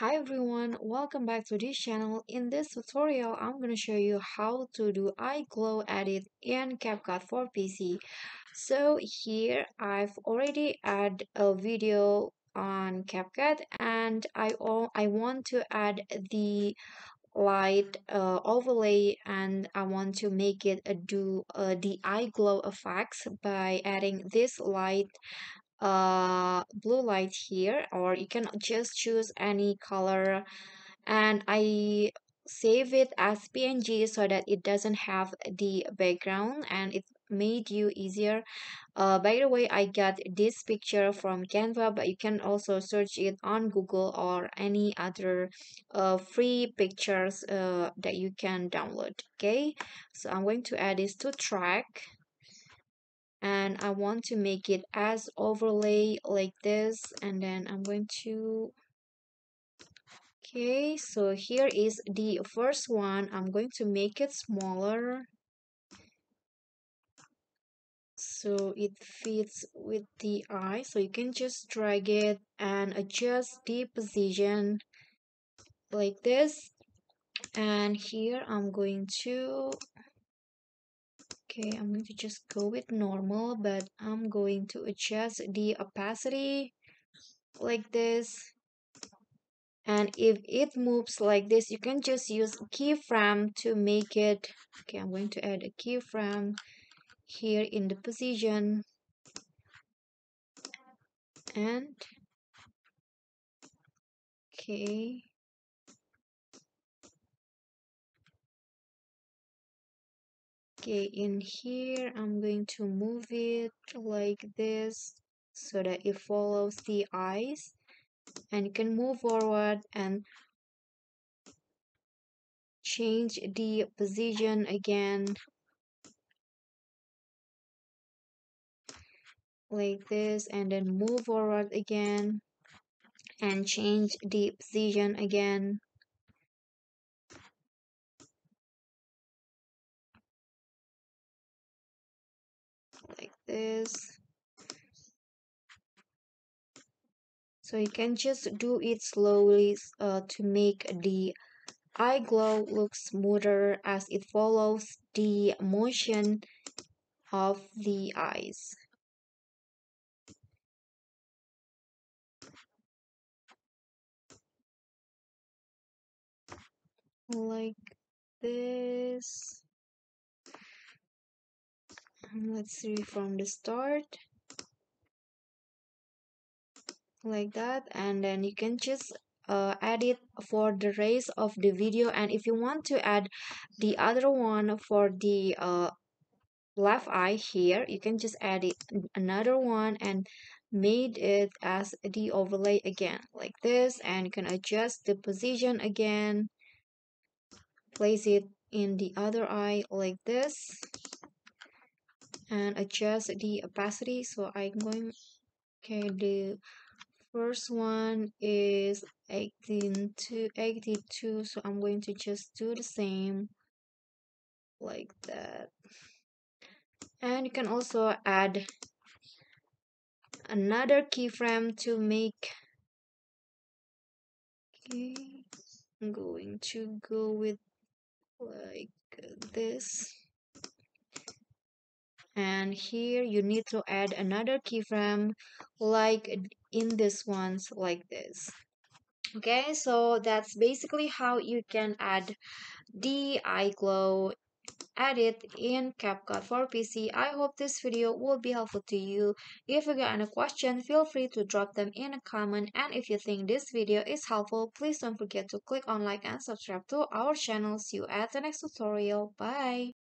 Hi everyone, welcome back to this channel. In this tutorial, I'm going to show you how to do eye glow edit in CapCut for PC. So here I've already add a video on CapCut and I, I want to add the light uh, overlay and I want to make it uh, do uh, the eye glow effects by adding this light uh blue light here or you can just choose any color. And I save it as PNG so that it doesn't have the background and it made you easier. Uh, by the way I got this picture from Canva but you can also search it on Google or any other uh, free pictures uh, that you can download okay? So I'm going to add this to track and I want to make it as overlay like this and then I'm going to okay so here is the first one. I'm going to make it smaller. So it fits with the eye so you can just drag it and adjust the position like this. And here I'm going to okay I'm going to just go with normal but I'm going to adjust the opacity like this. And if it moves like this you can just use keyframe to make it okay I'm going to add a keyframe here in the position. And okay okay in here I'm going to move it like this so that it follows the eyes and you can move forward and change the position again like this and then move forward again and change the position again like this. So you can just do it slowly uh, to make the eye glow look smoother as it follows the motion of the eyes. Like this let's see from the start. Like that and then you can just uh, add it for the rest of the video. And if you want to add the other one for the uh, left eye here you can just add it another one and made it as the overlay again like this. And you can adjust the position again. Place it in the other eye like this and adjust the opacity. So I'm going okay the first one is 18 to 82 so I'm going to just do the same like that. And you can also add another keyframe to make okay I'm going to go with like this and here you need to add another keyframe like in this ones like this okay so that's basically how you can add the eye glow edit in CapCut for PC. I hope this video will be helpful to you. If you got any question, feel free to drop them in a comment. And if you think this video is helpful, please don't forget to click on like and subscribe to our channel. See you at the next tutorial. Bye!